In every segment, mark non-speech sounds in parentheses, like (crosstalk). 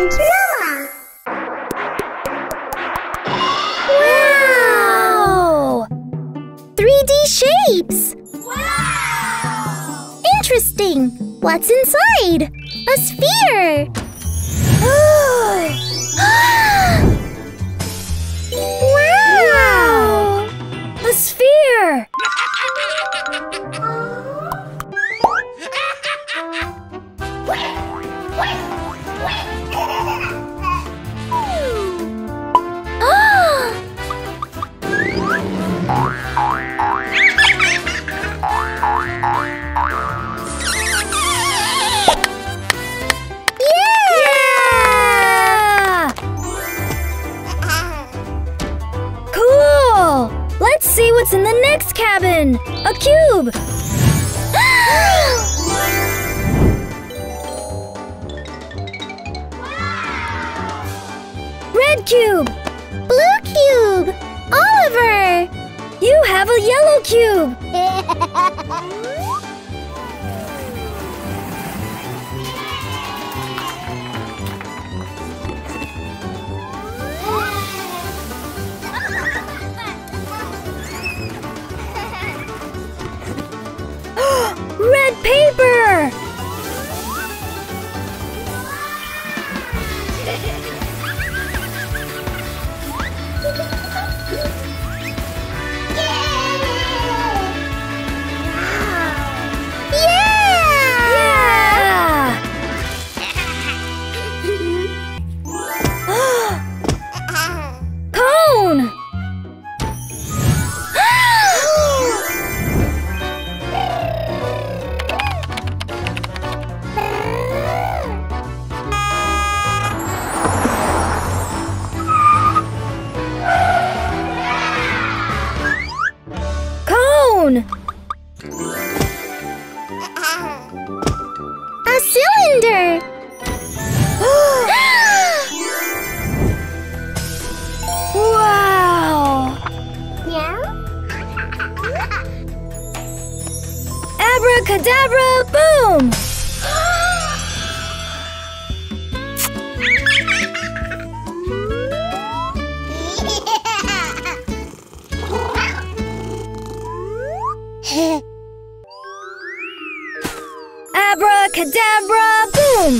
and Noah. Wow! 3D shapes! Wow! Interesting! What's inside? A sphere! What's in the next cabin! A cube! (gasps) Red cube! Blue cube! Oliver! You have a yellow cube! (laughs) Hehehehe (laughs) Cone! A cylinder! (gasps) wow! Yeah? Abracadabra, boom! Abracadabra, boom!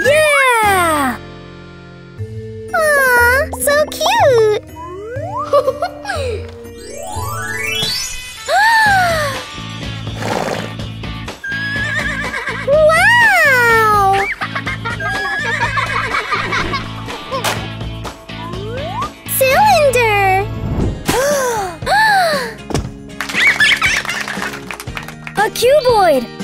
Yeah! Aw, so cute! (laughs) A cuboid! (gasps)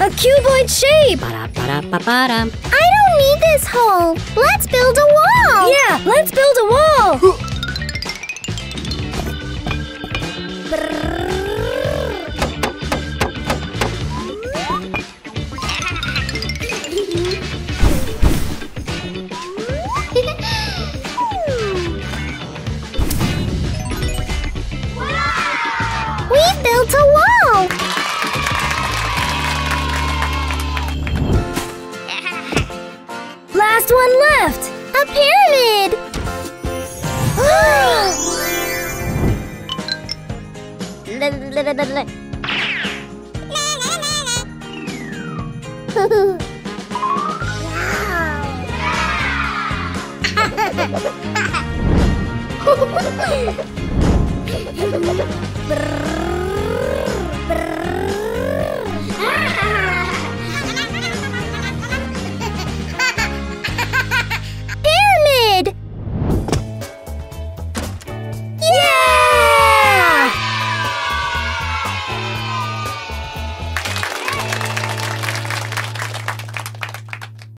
A cuboid shape! I don't need this hole. Let's build a wall. Yeah, let's build a wall. We built a wall! Last one left! A pyramid! wow. (laughs) (laughs) (laughs)